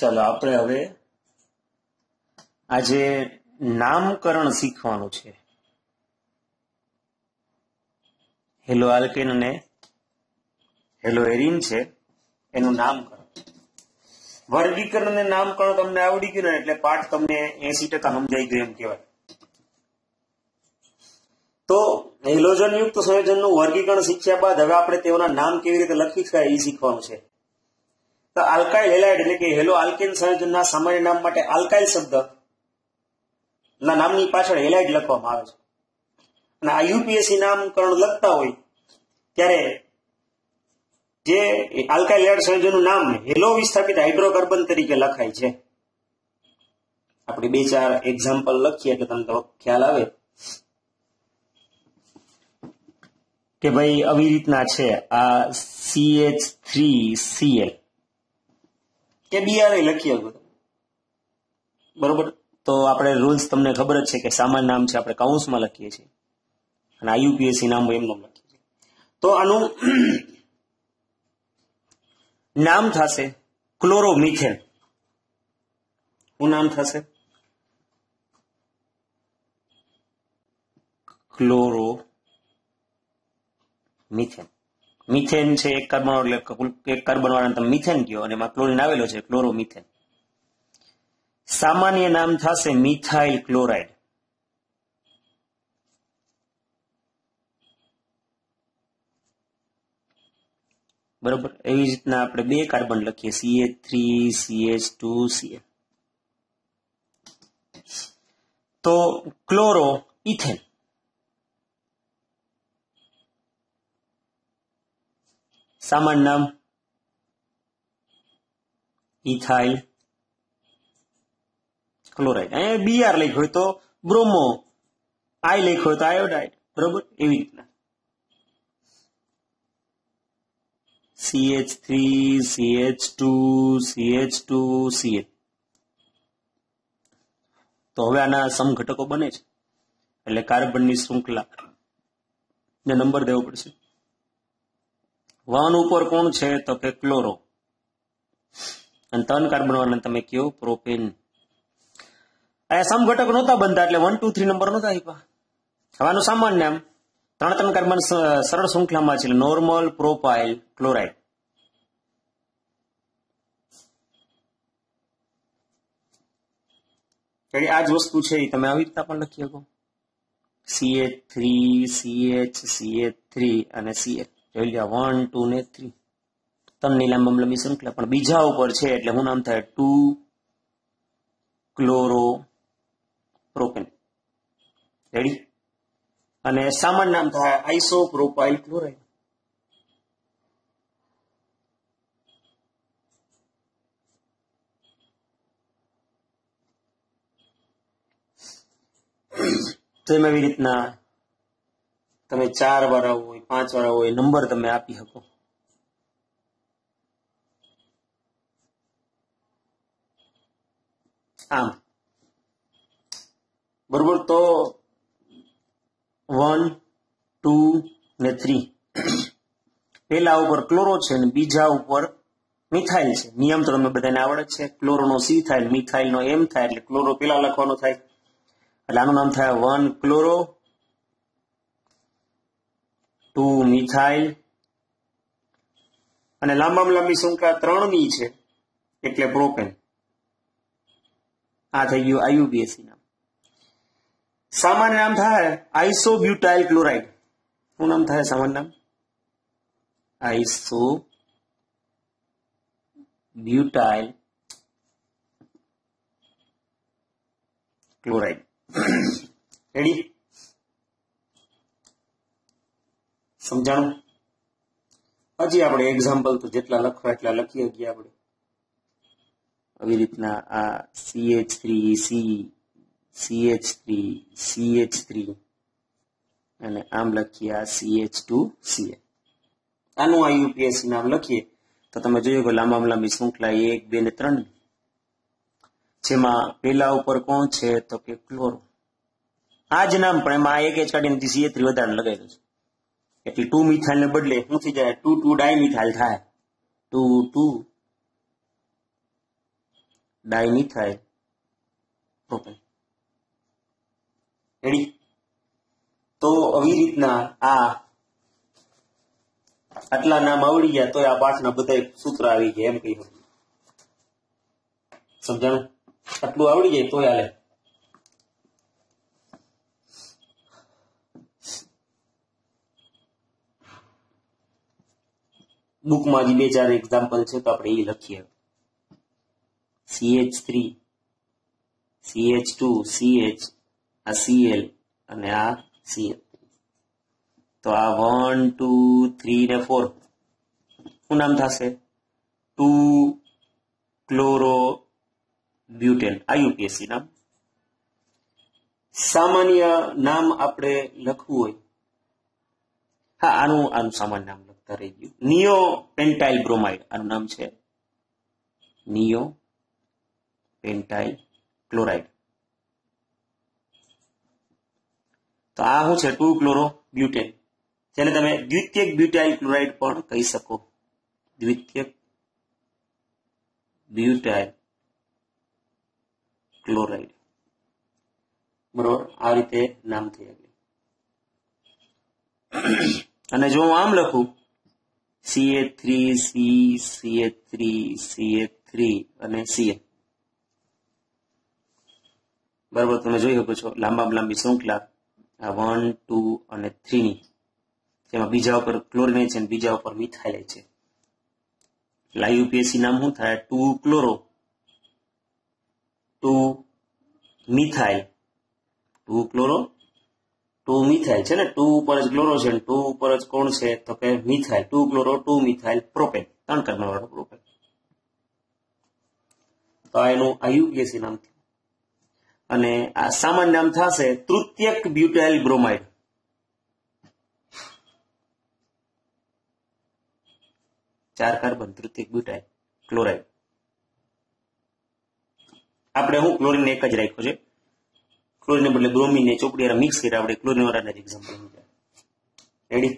ચાલો, આપણે હવે આજે નામકરણ શીખવાનું છે. હેલો, આલ્કેન અને હેલો, એરિન છે. એનું નામકરણ. વર્ગીકરણ અને નામકરણ તમને આવડી ગયું ને એટલે પાઠ તમને એસી ટકા સમજાઈ ગયો એમ કહેવાય. તો હેલોજન યુક્ત સંયોજનનું વર્ગીકરણ શીખ્યા બાદ હવે આપણે તેઓના નામ કેવી રીતે લખી શકાય એ શીખવાનું છે. તો આલ્કાઇલ હેલાઇડ એટલે કે હેલો આલ્કેન સંયોજનના સામાન્ય નામ માટે આલ્કાઇલ શબ્દ ના નામની પાછળ હેલાઇડ લખવામાં આવે છે. અને આ યુપીએસસી નામકરણ લખતા હોય ત્યારે જે આલ્કાઇલ હેલાઇડ સંયોજનનું નામ હેલો વિસ્થાપિત હાઇડ્રોકાર્બન તરીકે લખાય છે. આપણે બે ચાર એક્ઝામ્પલ લખીએ એટલે તમને તો ખ્યાલ આવે કે ભાઈ આવી રીતના છે. આ સીએચ થ્રી સીએલ કે બીઆરએ લખી શકો બરોબર? તો આપણે રૂલ્સ તમને ખબર જ છે કે સામાન્ય નામ છે, આપણે કાઉન્સમાં લખીએ છીએ. અને આયુપીએસસી નામ એમનો લખીએ છીએ. તો આનું નામ થશે ક્લોરોમિથેન. શું નામ થશે? ક્લોરો મિથેન મિથેન છે, એક કાર્બન એટલે એક કાર્બન વાળાને તમે મિથેન કહો, અને એમાં ક્લોરિન આવેલો છે ક્લોરોમિથેન સામાન્ય નામ થશે મિથાઇલ ક્લોરાઇડ. બરોબર? એવી રીતના આપણે બે કાર્બન લખીએ CH three CH two CH તો ક્લોરો ઇથેન સામાન્ય નામ? ઇથાઇલ. ક્લોરાઇડ. અહીંયા બીઆર લખ્યું હોય તો બ્રોમો. આઈ લખ્યું હોય તો આયોડાઇડ. બરોબર? એવી રીતના. CH three CH two CH two CH તો હવે આના સમઘટકો બને છે. એટલે કાર્બનની શૃંખલા. ને નંબર દેવો પડશે. વન ઉપર કોણ છે તો કે ક્લોરો. અને ત્રણ કાર્બન વાળાને તમે કયો? પ્રોપેન. આ સમઘટક નહોતા બનતા એટલે વન ટુ થ્રી નંબર નહોતા આપ્યા. હવાનું સામાન્ય આમ ત્રણ ત્રણ કાર્બન સરળ શૃંખલામાં છે. નોર્મલ પ્રોપાઇલ ક્લોરાઇડ એટલે આ જ વસ્તુ છે એ તમે આવી રીતના પણ લખી શકો. CH three CH CH three અને સીએચ જોઈ વન ટુ ને થ્રી ત્રણની લાંબા લંબી શૃંખલા પણ બીજા ઉપર છે એટલે શું નામ થાય ટુ ક્લોરો પ્રોપેન રેડી અને સામાન્ય નામ થાય આઈસો પ્રોપાઇલ ક્લોરાઇડ. તો એમ એવી રીતના તમે ચાર વાળા હોય, પાંચ વાળા હોય, નંબર તમે આપી શકો. આમ. બરોબર, તો વન, ટુ ને થ્રી. પેલા ઉપર ક્લોરો છે અને બીજા ઉપર મિથાઇલ છે. નિયમ તો તમને બધાને આવડે છે. ક્લોરો નો સી થાય મિથાઇલ નો એમ થાય, એટલે ક્લોરો પેલા લખવાનો થાય. એટલે આનું નામ થાય વન ક્લોરો ટુ મિથાઇલ અને લાંબામાં લાંબી સંખ્યા ત્રણની છે, એટલે પ્રોપેન આ થઈ ગયું આયુબીએસી નામ. સામાન્ય નામ થાય આઈસો બ્યુટાઇલ ક્લોરાઇડ શું નામ થાય સામાન્ય નામ? આઈસો બ્યુટાઇલ ક્લોરાઇડ રેડી સમજાણું? હજી આપણે એક્ઝામ્પલ તો જેટલા લખવા એટલા લખી શકીએ આપણે. આવી રીતના આ CH three C CH three CH three અને આમ લખીએ આ સીએચ ટુ સીએ આનું આ યુપીએસસી નામ લખીએ તો તમે જોયું કે લાંબામાં લાંબી શૃંખલા એક, બે ને ત્રણ જેમાં પેલા ઉપર કોણ છે તો કે ક્લોરો. આ જ નામ પણ એમાં એક એચ કાઢીને સીએ થ્રી વધારે લગાવેલું છે. એટલે ટુ મિથાઇલ ને બદલે શું થઈ જાય. ટુ ટુ ડાયમિથાઇલ થાય. Two two dimethyl propane ready તો આવી રીતના આ આટલા નામ આવડી ગયા તો આ પાઠના બધા સૂત્ર આવી ગયા એમ કહી શકું સમજાણું? આટલું આવડી જાય તોય હાલે. બુકમાં જ બે ચાર એક્ઝામ્પલ છે તો આપણે એ લખીએ. CH three CH two CH આ સીએલ અને આ સીએલ તો આ વન ટુ થ્રી ને ફોર શું નામ થશે? Two chloro butane. આ નામ. સામાન્ય નામ આપણે લખવું હોય હા, આનું આનું સામાન્ય નામ લખતા રહી ગયું નિયો પેન્ટાઇલ બ્રોમાઇડ, આનું નામ છે? Neo pentyl chloride. તો આ શું છે? Two chloro butane. જેને તમે દ્વિતીયક બ્યુટાઇલ ક્લોરાઇડ પણ કહી શકો. દ્વિતીયક બ્યુટાઇલ ક્લોરાઇડ. બરોબર? આ રીતે નામ થઈ ગયું અને જો હું આમ લખું CA three C CA three CA three અને સીએ બરોબર, તમે જોઈ શકો છો, લાંબા લાંબી શૃંખલા, આ વન ટુ અને થ્રીની જેમાં બીજા ઉપર ક્લોરિન છે અને બીજા ઉપર મિથાઇલ છે. લાઈવ યુપીએસસી નામ શું થાય? Two chloro two methyl two chloro two methyl છે ને, ટુ ઉપર જ ક્લોરોજન ટુ ઉપર જ કોણ છે? તો કે methyl, two chloro, two methyl propane, ત્રણ કાર્બન વાળો પ્રોપેન. તો આ એનું આ યુપીએસસી નામ થયું અને આ સામાન્ય નામ થશે તૃતીયક બ્યુટાઇલ બ્રોમાઇડ. ચાર કાર્બન તૃતીયક બ્યુટાઇલ ક્લોરાઇડ. આપણે હું ક્લોરીન એક જ રાખ્યો છે. ક્લોરીન બદલે બ્રોમિન ને ચોપડી મિક્સ કરી આપણે chlorine વાળાના example ready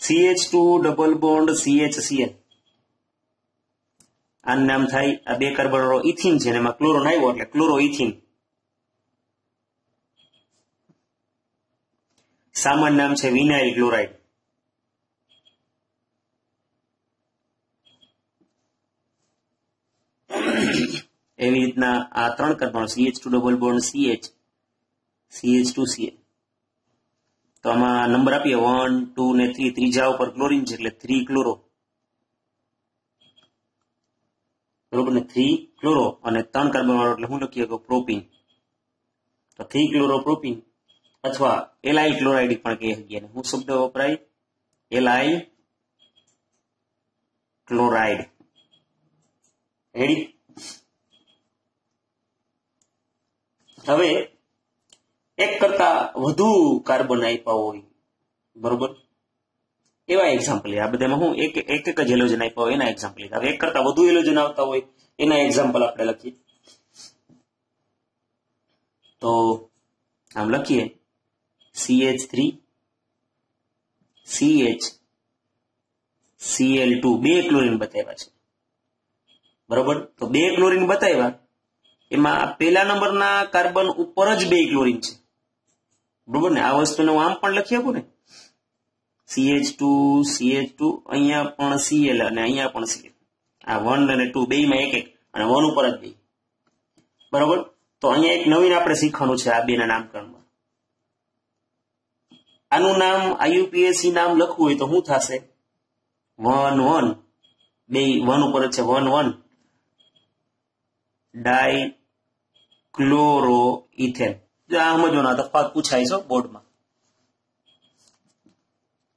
CH two double bond CL આનું નામ થાય આ બે કાર્બન વાળો ઇથિન છે એમાં ક્લોરોન આવ્યો એટલે ક્લોરો ઇથિન સામાન્ય નામ છે વિનાઇલ ક્લોરાઇડ એવી રીતના આ ત્રણ carbon CH two double bond CH CH two CA તો આમાં નંબર આપીએ વન ટુ ને થ્રી ત્રીજા ઉપર ક્લોરિન છે એટલે થ્રી ક્લોરો બરોબર ને? થ્રી ક્લોરો અને ત્રણ કાર્બન વાળો એટલે શું લખીએ પ્રોપીન તો થ્રી ક્લોરો પ્રોપીન અથવા એલઆઈ ક્લોરાઇડ પણ કહી શકીએ હું શબ્દ વપરાય? એલાઇલ ક્લોરાઇડ રેડી હવે એક કરતા વધુ કાર્બન આપ્યા હોય, બરોબર? એવા એક્ઝામ્પલ આ બધામાં હું એક એક એક જ એલોજન આપ્યા હોય, એના એક્ઝામ્પલ હવે એક કરતા વધુ એલોજન આવતા હોય, એના એક્ઝામ્પલ આપણે લખીએ. તો આમ લખીએ. CH three CH CL two બે ક્લોરિન બતાવ્યા છે. બરોબર? તો બે ક્લોરિન બતાવ્યા એમાં પેલા નંબરના કાર્બન ઉપર જ બે ક્લોરીન છે. બરોબર ને? આ વસ્તુને હું આમ પણ લખી આપું ને? સીએચ ટુ સીએચ ટુ અહીંયા પણ સીએલ અને અહીંયા પણ સીએલ આ વન અને ટુ બે માં એક એક અને વન ઉપર જ બે. બરોબર? તો અહીંયા એક નવીન આપણે શીખવાનું છે આ બેના નામકરણમાં. આનું નામ આઈયુપીએસસી નામ લખવું હોય તો શું થશે? વન વન બે વન ઉપર જ છે. One one dichloroethane આ તફાત પૂછાય છે બોર્ડમાં.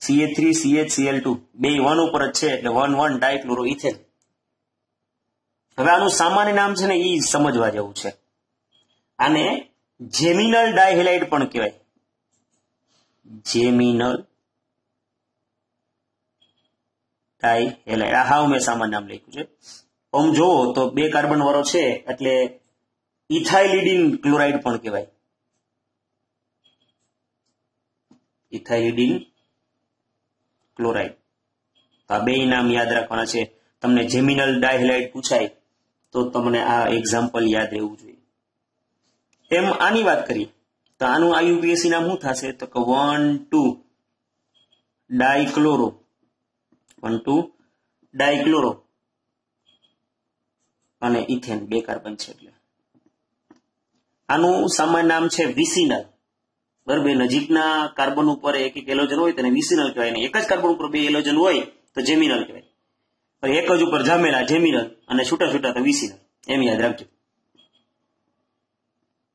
CA three CH CL two બે વન ઉપર જ છે એટલે વન વન ડાયક્લોરોઇથેન હવે આનું સામાન્ય નામ છે ને એ સમજવા જેવું છે. આને જેમિનલ ડાયહેલાઇડ પણ કહેવાય. જેમિનલ ડાયહેલાઇડ આ હાવ મેં સામાન્ય નામ લખ્યું છે. આમ જોવો તો બે કાર્બન વાળો છે એટલે ઇથાઇલિડિન ક્લોરાઇડ પણ કહેવાય. Ethylidene chloride. આ બે નામ યાદ રાખવાના છે. તમને જેમિનલ ડાયહેલાઇડ પૂછાય તો તમને આ એક્ઝામ્પલ યાદ રહેવું જોઈએ. એમ આની વાત કરીએ. તો આનું આયુપીએસસી નામ શું થશે? તો કે one two dichloro. One two dichloro. અને ઇથેન, બે કાર્બન છે એટલે. આનું સામાન્ય નામ છે વિસિનલ. બરાબર નજીકના કાર્બન ઉપર એક એક એલોજન હોય તેને વિસિનલ કહેવાય. એક જ કાર્બન ઉપર બે એલોજન હોય તો જેમિનલ કહેવાય. એક જ ઉપર જામેલા, જેમિનલ અને છૂટા છૂટા તો વિસિનલ. એમ યાદ રાખજો.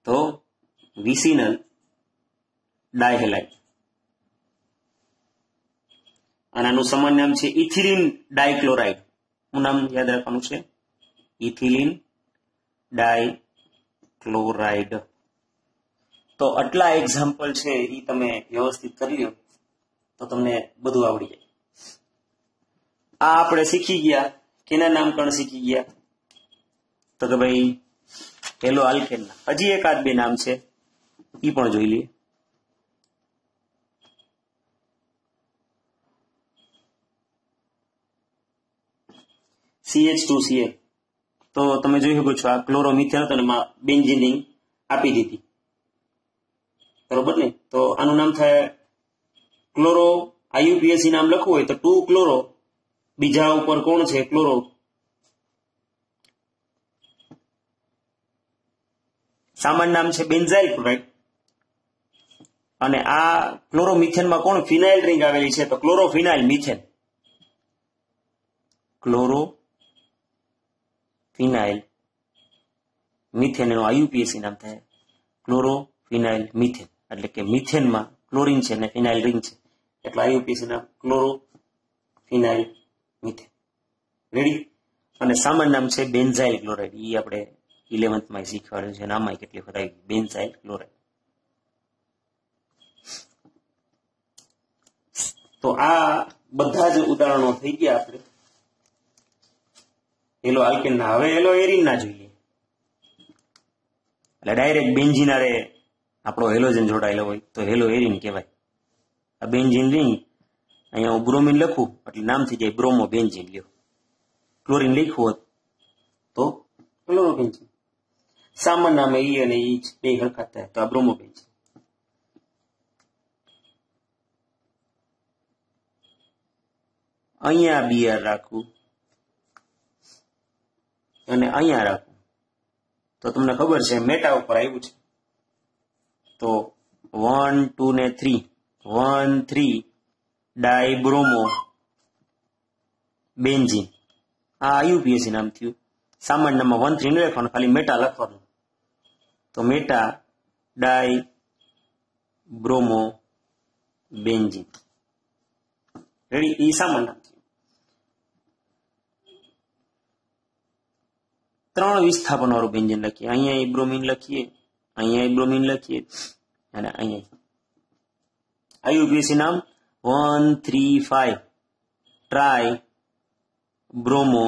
તો વિસિનલ ડાયહેલાઇટ અને આનું સમાન નામ છે ઇથિલિન ડાયક્લોરાઇડ. હું નામ યાદ રાખવાનું છે? Ethylene dichloride. તો આટલા એક્ઝામ્પલ છે એ તમે વ્યવસ્થિત કરી લો તો તમને બધું આવડી જાય. આ આપણે શીખી ગયા, કેના નામકરણ શીખી ગયા? તો કે ભાઈ, હેલો આલ્કેનના. હજી એકાદ બે નામ છે એ પણ જોઈ લઈએ. સીએચ ટુ સીએલ તો તમે જોઈ શકો છો, આ ક્લોરોમિથેન હતો એમાં બેન્ઝિન આપી દીધી. બરોબર ને? તો આનું નામ થાય ક્લોરો આયુપીએસસી નામ લખવું હોય તો ટુ ક્લોરો. બીજા ઉપર કોણ છે? ક્લોરો. સામાન્ય નામ છે બેન્ઝાઇલ ક્લોરાઇડ. અને આ ક્લોરોમિથેનમાં કોણ ફિનાઇલ રિંગ આવેલી છે? તો chlorophenyl methane. Chloro phenyl methane એનું આયુપીએસી નામ થાય. ક્લોરોફિનાઇલ મિથેન, એટલે કે મિથેનમાં ક્લોરિન છે અને ફિનાઇલ રિંગ છે. એટલે આયુપીએસી નામ ક્લોરો મિથેન. રેડી અને સામાન્ય નામ છે બેન્ઝાઇલ ક્લોરાઇડ. એ આપણે ઇલેવન્થમાં શીખવાડ્યું છે નામાં કેટલી વખત આવી બેન્ઝાઇલ ક્લોરાઇડ. તો આ બધા જ ઉદાહરણો થઈ ગયા આપણે. એલો આલ્કેન ના હવે એલો એરિન ના જોઈએ. એટલે ડાયરેક્ટ બેન્ઝિન આરે આપણો હેલોજન જોડાયેલો હોય તો હેલો એરિન કહેવાય. આ બેન્ઝિન રિંગ અહીંયા હું બ્રોમિન લખું, એટલે નામ જાય બ્રોમો બેન્ઝિન લ્યો. ક્લોરિન લખ્યું હોત તો? ક્લોરો બેન્ઝિન સામાન્ય નામે ઈ અને ઈ બે હરકત થાય તો આ બ્રોમો બેન્ઝિન અહીંયા બિયર રાખવું અને અહીંયા રાખવું તો તમને ખબર છે મેટા ઉપર આવ્યું છે. તો વન ટુ ને three one three dibromo benzene આ આયુપીએસસી નામ થયું. સામાન્ય નામમાં વન થ્રી લખવાનું, ખાલી મેટા લખવાનું. તો meta dibromobenzene ready એ સામાન્ય નામ થયું ત્રણ વિસ્થાપન વાળું વ્યંજન લખીએ. અહીંયા ઇબ્રોમિન લખીએ, અહીંયા ઇબ્રોમિન લખીએ, અને અહીંયા આયુપીએસી નામ one three five. Tri bromo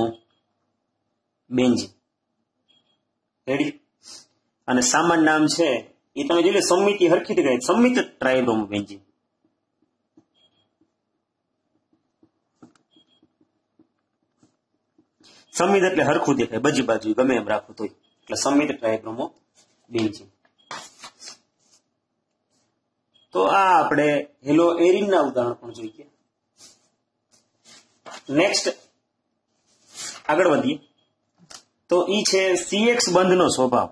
benzene ready અને સામાન નામ છે, એ તમે જોઈ લો, સમિતિ હરખી રીતે સમિત ટ્રાયબ્રોમો બેન્ઝિન સમિત એટલે હરખું દેખાય, બજી બાજુ ગમે એમ રાખવું તોય. એટલે સમિત ટ્રાયબ્રોમો છે. તો આ આપણે હેલો એરિન ના ઉદાહરણ પણ જોઈએ નેક્સ્ટ આગળ વધીએ. તો ઈ છે સીએક્સ બંધનો સ્વભાવ.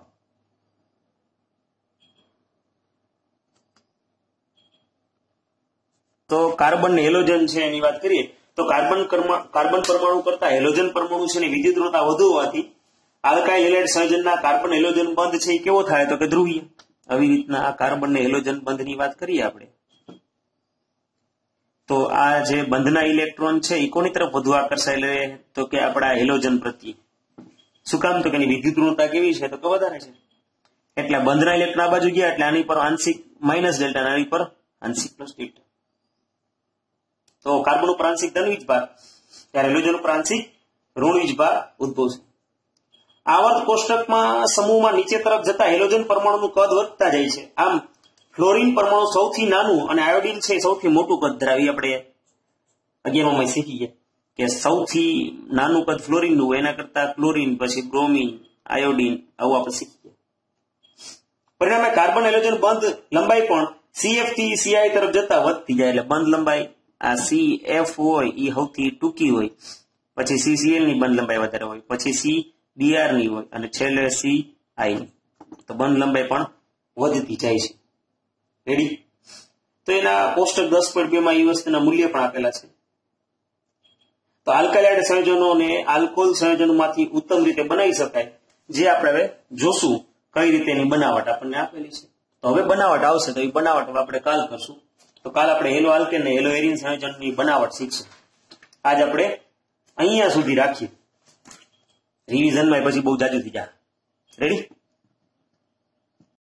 તો કાર્બન હેલોજન છે એની વાત કરીએ. તો કાર્બન કાર્બન પરમાણુ કરતા હેલોજન પરમાણુ છે એની વિદ્યુતઋણતા વધુ હોવાથી આલ્કાઇલ હેલાઇડ સંયોજનના કાર્બન હેલોજન બંધ છે એ કેવો થાય? તો કે ધ્રુવીય. આવી રીતના આ કાર્બન ને હેલોજન બંધની વાત કરીએ આપણે. તો આ જે બંધના ઇલેક્ટ્રોન છે એ કોની તરફ વધુ આકર્ષાયેલ રહે તો કે આપણા હેલોજન પ્રત્યે. શું કામ? તો કે એની વિદ્યુતઋણતા કેવી છે? તો કે વધારે છે. એટલે બંધના ઇલેક્ટ્રોન આ બાજુ ગયા, એટલે આની પર આંશિક માઇનસ ડેલ્ટા આની પર આંશિક પ્લસ ડેલ્ટા. તો કાર્બન ઉપર આંશિક ધન વીજભાર. ત્યારે હેલોજન ઉપર આંશિક ઋણ વીજભાર ઉદ્ભવશે આવર્ત કોષ્ટકમાં સમૂહમાં નીચે તરફ જતા હેલોજન પરમાણુનું કદ વધતા જાય છે. આમ, ફ્લોરિન પરમાણુ સૌથી નાનું અને આયોડિન છે સૌથી મોટું કદ ધરાવી આપણે અગિયારમાં શીખી કે સૌથી નાનું કદ ફ્લોરિનનું એના કરતા ક્લોરિન પછી બ્રોમિન, આયોડિન, આવું આપણે શીખીએ. પરિણામે કાર્બન હેલોજન બંધ લંબાઈ પણ સીએફથી સીઆઈ તરફ જતા વધતી જાય, એટલે બંધ લંબાઈ આ સી, એફ હોય એ સૌથી ટૂંકી હોય. પછી સીસીએલની બંધ લંબાઈ વધારે હોય. પછી સી બીઆરની હોય. અને છેલ્લે સી, આઈ. તો બંધ લંબાઈ પણ વધતી જાય છે. રેડી તો એના પોસ્ટક દસ પોઈન્ટ બે માં યુએસ તેના મૂલ્ય પણ આપેલા છે. તો આલ્કાલાઇડ સંયોજનો અને આલ્કોહોલ સંયોજનોમાંથી ઉત્તમ રીતે બનાવી શકાય. જે આપણે હવે જોશું કઈ રીતે એની બનાવટ આપણને આપેલી છે. તો હવે બનાવટ આવશે તો એ બનાવટ આપણે કાલ કરશું. તો કાલ આપણે હેલો આલ્કેન ને હેલો એરિન સંયોજનની બનાવટ શીખશું. આજ આપણે અહીંયા સુધી રાખીએ. રિવિઝનમાં પછી બહુ જાજુ થઈ જાય. રેડી